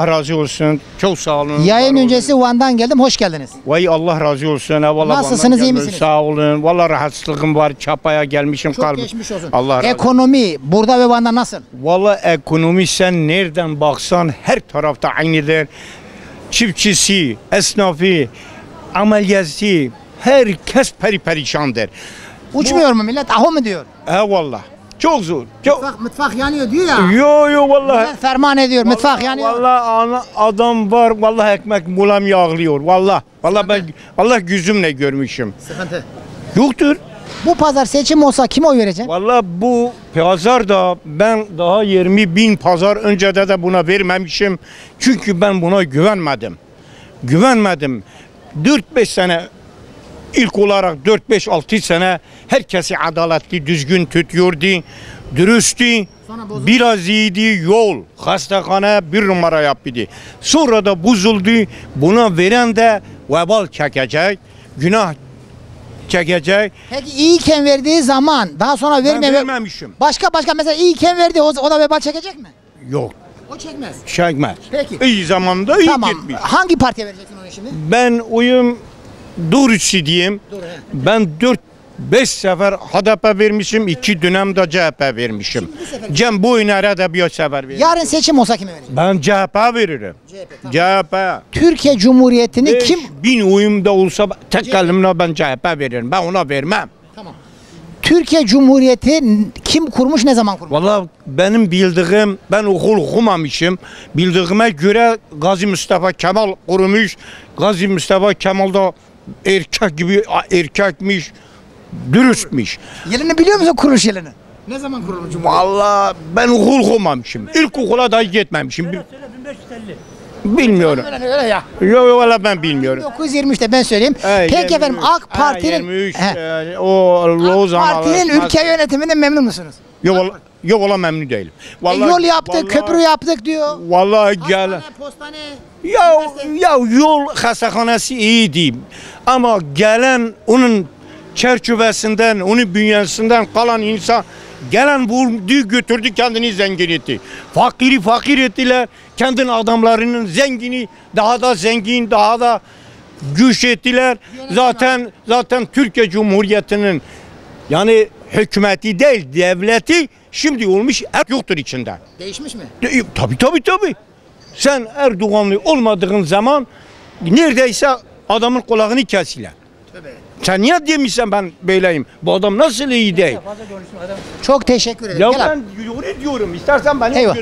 Razı olsun. Çok sağ olun. Yayın öncesi Van'dan geldim. Hoş geldiniz. Vay Allah razı olsun. Eyvallah Nasılsınız, iyi misiniz? Sağ olun. Vallahi rahatsızlığım var. Çapaya gelmişim. Çok kalbim. geçmiş olsun. Allah razı olsun. Ekonomi burada ve Van'da nasıl? Vallahi ekonomi sen nereden baksan her tarafta aynıdır. Çiftçisi, esnafı, ameliyatçı, herkes peri perişandır. Uçmuyor mu millet? Aho mu diyor? Eyvallah. Çok zor. Çok. Mutfak, mutfak yanıyor diyor ya. Yo yo vallahi. Millet ferman ediyor. Mutfak yanıyor. Vallahi adam var. Vallahi ekmek bulam yağlıyor. Vallahi. Vallahi ben Allah gözümle görmüşüm. Sıkıntı. Yoktur. Bu pazar seçim olsa kime oy vereceksin? Vallahi bu pazarda ben daha 20 bin pazar öncede de buna vermemişim. Çünkü ben buna güvenmedim. Güvenmedim. 4-5 sene ilk olarak 4-5-6 sene herkesi adaletli düzgün tutuyordu. Dürüsttü. Biraz iyiydi yol. Hastahane bir numara yapıyordu. Sonra da bozuldu. Buna veren de vebal çekecek. Günah çekecek. Peki iyiyken verdiği zaman daha sonra Ben vermeye... vermemişim. Başka başka mesela iyiyken verdi o, o da vebal çekecek mi? Yok. O çekmez. Çekmez. Peki. İyi zamanda iyi tamam. gitmiş. Hangi partiye vereceksin onu şimdi? Ben uyum doğrusu diyeyim. Ben 4 5 sefer HDP vermişim, 2 dönem de CHP vermişim. Cem bu oynara da bir sefer vermişim. Yarın seçim olsa kime vereceksin? Ben CHP veririm. CHP. CHP. Türkiye Cumhuriyeti'ni kim... Kim bin uyumda olsa tek elimle ben CHP veririm. Ben ona vermem. Tamam. Türkiye Cumhuriyeti kim kurmuş ne zaman kurmuş? Vallahi benim bildiğim, ben okul okumamışım. Bildiğime göre Gazi Mustafa Kemal kurmuş. Gazi Mustafa Kemal da erkek gibi erkekmiş, dürüstmüş. Yılını biliyor musun kuruluş yılını? Ne zaman kurulmuş Cumhuriyet? Vallahi ben okul okumamışım. İlk okula dahi gitmemişim. Bil- Bilmiyorum. Öyle öyle ya. Yok yok valla ben bilmiyorum. 1923'te ben söyleyeyim. He, Peki 23. efendim AK Parti'nin 23, He. e, o Lozan AK Parti'nin ülke yönetiminden memnun musunuz? Yok valla- yok valla memnun değilim. E, yol yaptık, köprü yaptık diyor. Vallahi gel. Hastane, postane. Ya ya yol hastahanesi iyiydi. Ama gelen onun çerçevesinden, onun bünyesinden kalan insan gelen vurdu götürdü kendini zengin etti. Fakiri fakir ettiler. Kendin adamlarının zengini daha da zengin, daha da güç ettiler. Zaten zaten Türkiye Cumhuriyeti'nin yani hükümeti değil devleti şimdi olmuş hep yoktur içinde. Değişmiş mi? E, Tabii tabii tabii. Sen Erdoğanlı olmadığın zaman neredeyse adamın kulağını kesiler. Sen niye demişsen ben böyleyim? Bu adam nasıl iyi değil? Çok teşekkür ederim. Ya Gel abi. ben doğru diyorum. İstersen beni Eyvah.